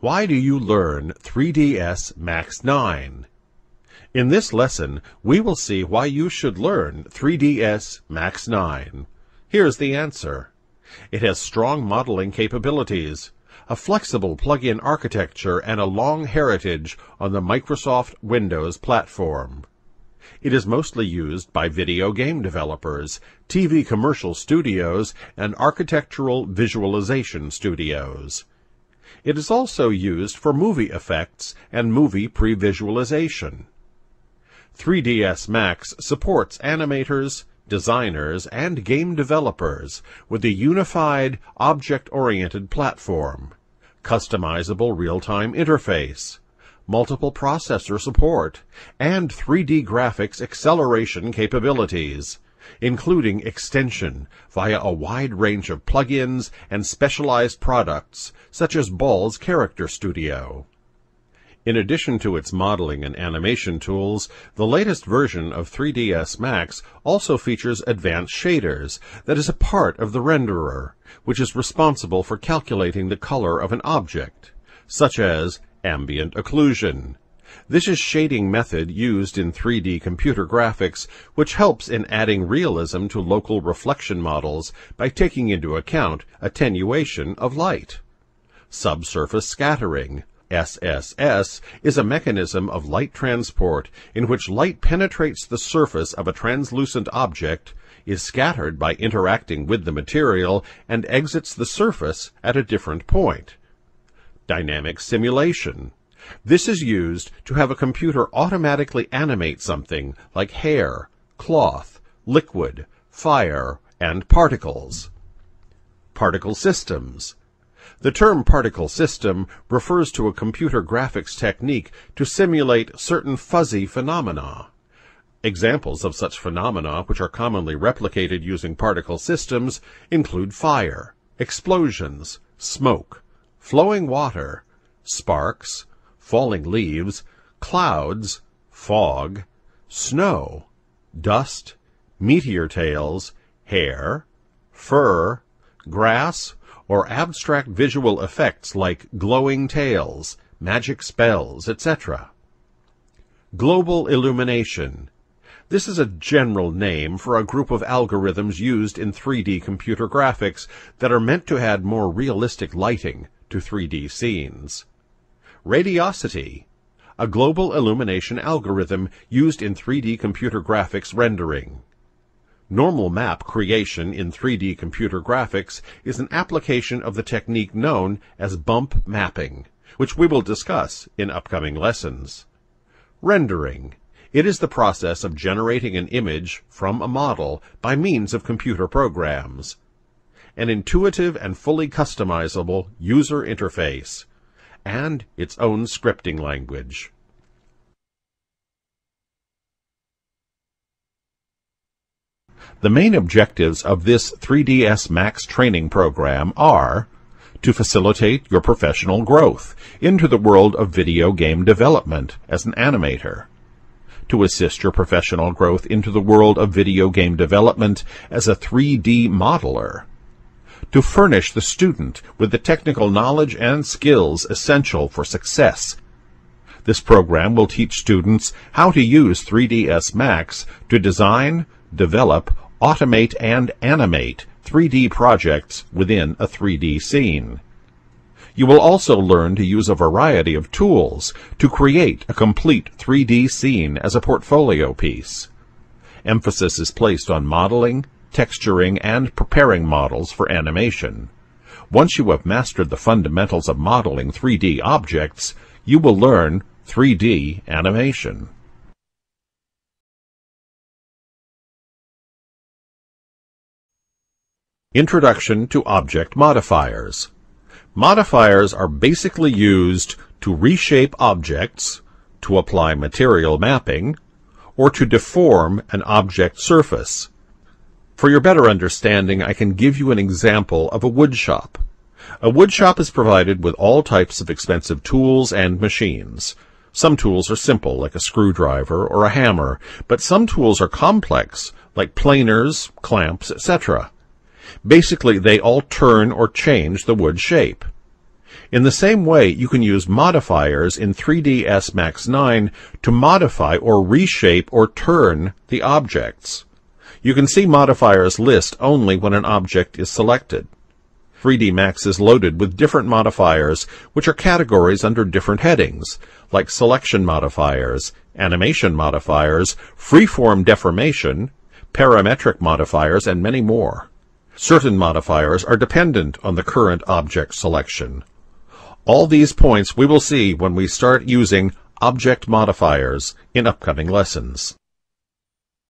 Why do you learn 3ds Max 9? In this lesson, we will see why you should learn 3ds Max 9. Here's the answer. It has strong modeling capabilities, a flexible plug-in architecture, and a long heritage on the Microsoft Windows platform. It is mostly used by video game developers, TV commercial studios, and architectural visualization studios. It is also used for movie effects and movie pre-visualization. 3ds Max supports animators, designers, and game developers with a unified, object-oriented platform, customizable real-time interface, multiple processor support, and 3D graphics acceleration capabilities, including extension via a wide range of plugins and specialized products such as Ball's Character Studio. In addition to its modeling and animation tools, the latest version of 3ds Max also features advanced shaders that is a part of the renderer, which is responsible for calculating the color of an object, such as ambient occlusion. This is shading method used in 3D computer graphics, which helps in adding realism to local reflection models by taking into account attenuation of light. Subsurface scattering, SSS, is a mechanism of light transport in which light penetrates the surface of a translucent object, is scattered by interacting with the material, and exits the surface at a different point. Dynamic simulation. This is used to have a computer automatically animate something like hair, cloth, liquid, fire, and particles. Particle systems. The term particle system refers to a computer graphics technique to simulate certain fuzzy phenomena. Examples of such phenomena which are commonly replicated using particle systems include fire, explosions, smoke, flowing water, sparks, falling leaves, clouds, fog, snow, dust, meteor tails, hair, fur, grass, or abstract visual effects like glowing tails, magic spells, etc. Global illumination. This is a general name for a group of algorithms used in 3D computer graphics that are meant to add more realistic lighting to 3D scenes. Radiosity, a global illumination algorithm used in 3D computer graphics rendering. Normal map creation in 3D computer graphics is an application of the technique known as bump mapping, which we will discuss in upcoming lessons. Rendering. It is the process of generating an image from a model by means of computer programs. An intuitive and fully customizable user interface and its own scripting language. The main objectives of this 3ds Max training program are to facilitate your professional growth into the world of video game development as an animator, to assist your professional growth into the world of video game development as a 3D modeler, to furnish the student with the technical knowledge and skills essential for success. This program will teach students how to use 3ds Max to design, develop, automate, and animate 3D projects within a 3D scene. You will also learn to use a variety of tools to create a complete 3D scene as a portfolio piece. Emphasis is placed on modeling, texturing, and preparing models for animation. Once you have mastered the fundamentals of modeling 3D objects, you will learn 3D animation. Introduction to Object Modifiers Modifiers are basically used to reshape objects, to apply material mapping, or to deform an object surface. For your better understanding, I can give you an example of a woodshop. A woodshop is provided with all types of expensive tools and machines. Some tools are simple, like a screwdriver or a hammer, but some tools are complex, like planers, clamps, etc. Basically, they all turn or change the wood shape. In the same way, you can use modifiers in 3ds Max 9 to modify or reshape or turn the objects. You can see modifiers list only when an object is selected. 3D Max is loaded with different modifiers, which are categories under different headings, like selection modifiers, animation modifiers, freeform deformation, parametric modifiers, and many more. Certain modifiers are dependent on the current object selection. All these points we will see when we start using object modifiers in upcoming lessons.